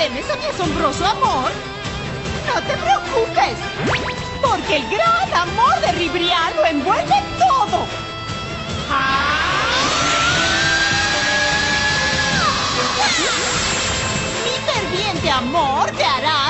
temes a mi asombroso amor? No te preocupes, porque el gran amor de Ribrián lo envuelve todo. Mi ferviente amor te hará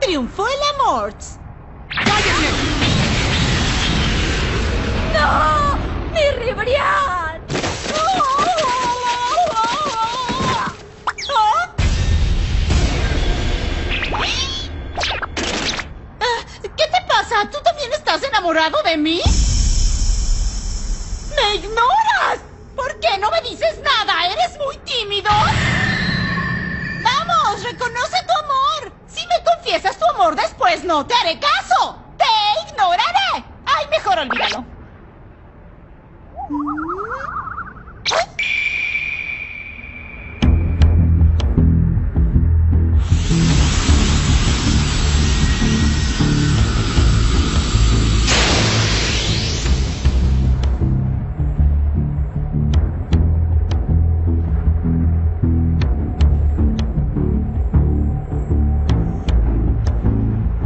Triunfó el amor. ¡No! ¡Mi Ribrián! Ah, ¿Qué te pasa? ¿Tú también estás enamorado de mí? ¡Me ignoras! ¿Por qué no me dices nada? ¿Eres muy tímido? ¡Vamos! ¡Reconoce tu amor! Si me después, no te haré caso. ¡Te ignoraré! ¡Ay, mejor olvídalo!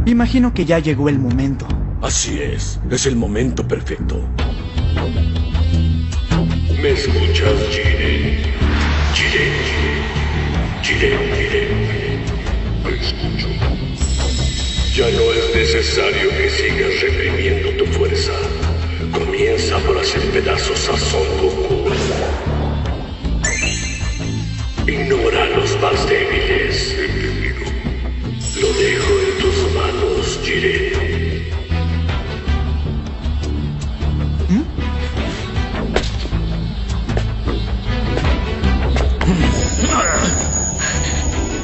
Imagino que ya llegó el momento. Así es, es el momento perfecto. ¿Me escuchas, Jiren? Jiren, Jiren, Jiren. Te escucho. Ya no es necesario que sigas reprimiendo tu fuerza. Comienza por hacer pedazos a Son Goku.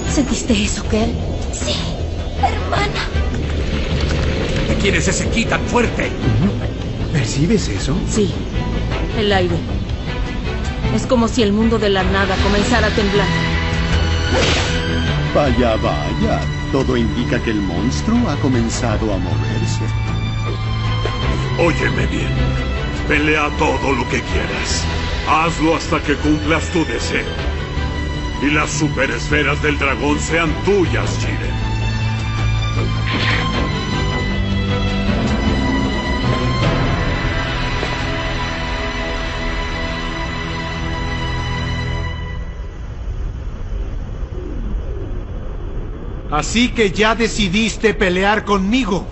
¿Sentiste eso, Kel? Sí, hermana. ¿Quién es ese ki tan fuerte? ¿Percibes eso? Sí, el aire. Es como si el mundo de la nada comenzara a temblar. Vaya, vaya. Todo indica que el monstruo ha comenzado a moverse. Óyeme bien. Pelea todo lo que quieras. Hazlo hasta que cumplas tu deseo. Y las superesferas del dragón sean tuyas, Jiren. Así que ya decidiste pelear conmigo.